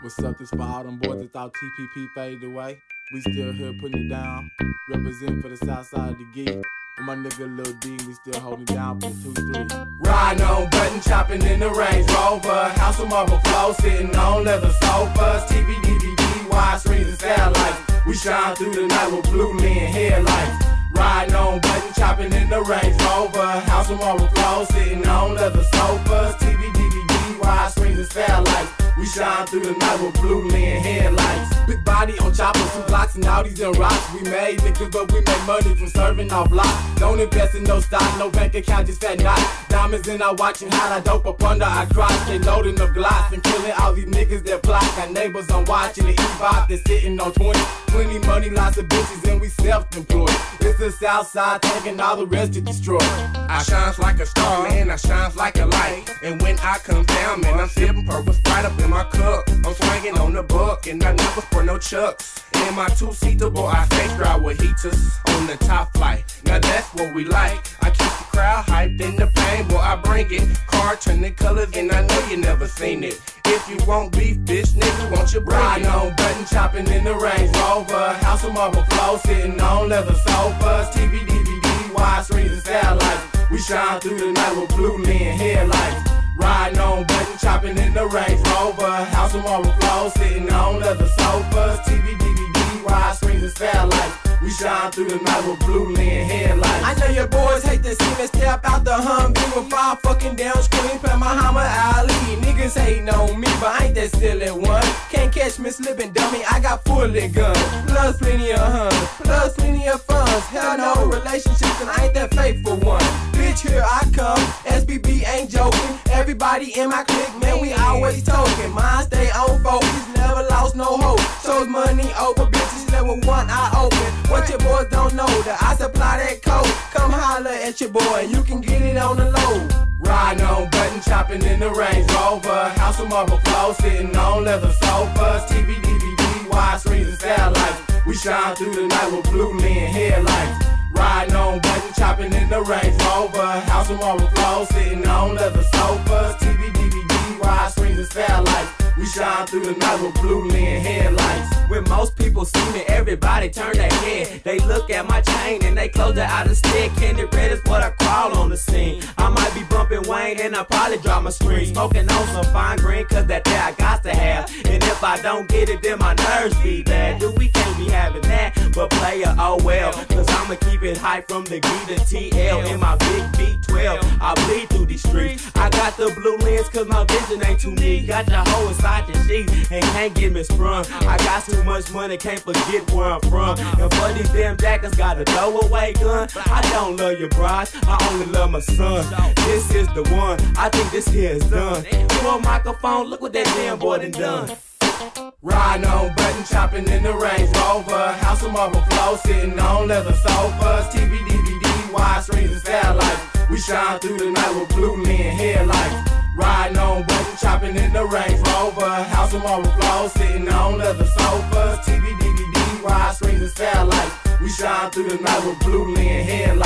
What's up, this for all them boys that thought TPP faded away. We still here putting it down. Represent for the south side of the geek. With my nigga Lil D, we still holding down for the 2 3. Riding on button chopping in the Range Rover. House of marble flow, sitting on leather sofas. TV, DVD, wide screens, and satellites. We shine through the night with blue lens headlights. Riding on button chopping in the Range Rover. House of marble flow, sitting on leather sofas. TV, DVD, wide screens. We shine through the night with blue lens headlights. Big body on choppers, two blocks and Audis and rocks. We made niggas, but we make money from serving our block. Don't invest in no stock, no bank account, just fat knot. Diamonds in our watch and hide I dope up under our crotch. They loading the glass and killing all these niggas that block. Got neighbors on watching the E-Bop that's sitting on 20. Plenty money, lots of bitches, and we self-employed. The south side taking all the rest to destroy. I shines like a star, man, I shines like a light. And when I come down, man, I'm sipping purple sprite up in my cup. I'm swinging on the buck, and I never for no chucks. In my two-seater, boy, I face drive with heaters on the top flight. Now that's what we like. I keep the crowd hyped in the pain, boy, I bring it. Car turning colors, and I know you never seen it. If you want beef, bitch, nigga, won't you bring Riding it? on button chopping in the Range Rover. House of marble flow, sitting on leather sofas. TV, DVD, wide screens, and satellites. We shine through the night with blue lens headlights. Riding on button chopping in the Range Rover. House of marble flow, sitting on leather sofas. TV, DVD, wide screens, and satellites. We shine through the night with blue lens headlights. I know your boys hate to see me step out the Humvee with five fucking down screen, play Muhammad Ali. Niggas hating on me, but I ain't that silly one. Can't catch me slipping, dummy. I got fully guns, plus plenty of huns, plus plenty of funds. Hell no relationships, and I ain't that faithful one. Bitch, here I come. SBB ain't joking. Everybody in my clique, man, we always talking. Mine stay on focus, never lost no hope. Chose money over bitches, level one eye open. What your boys don't know, that I supply that code. Come holler at your boy, you can get it on the low. Chopping in the Range Rover. House of marble flow, sitting on leather sofas. TV, DVD, wide screens, and satellites. We shine through the night with blue lens headlights. Riding on button chopping in the Range Rover. House of marble flow, sitting on leather sofas. TV, DVD, wide screens, and satellites. We shine through the night with blue lens headlights. When most people see me, everybody turn They look at my chain and they close it their eyes instead. Candy red is what I crawl on the scene. I might be bumping Wayne and I probably drop my screen. Smoking on some fine green, cause that there I got to have. And if I don't get it, then my nerves be bad. Dude, we can't be having that. But player, oh well. Cause I'ma keep it high from the G to TL. In my big B12, I bleed through these streets. The blue lens cause my vision ain't too neat. Got your hoe inside your sheets and can't get me sprung. I got too much money, can't forget where I'm from. And for these damn jackets, got a throw away gun. I don't love your bride, I only love my son. This is the one, I think this here is done. Full microphone, look what that damn boy done done. Riding on button chopping in the Range Rover. House of marble flow, sitting on leather sofas. TV, DVD, shine through the night with blue lens headlights. Riding on button chopping in the Range Rover. House of marble flow, sitting on leather sofas. TV, DVD, wide screens, and satellites. We shine through the night with blue lens headlights.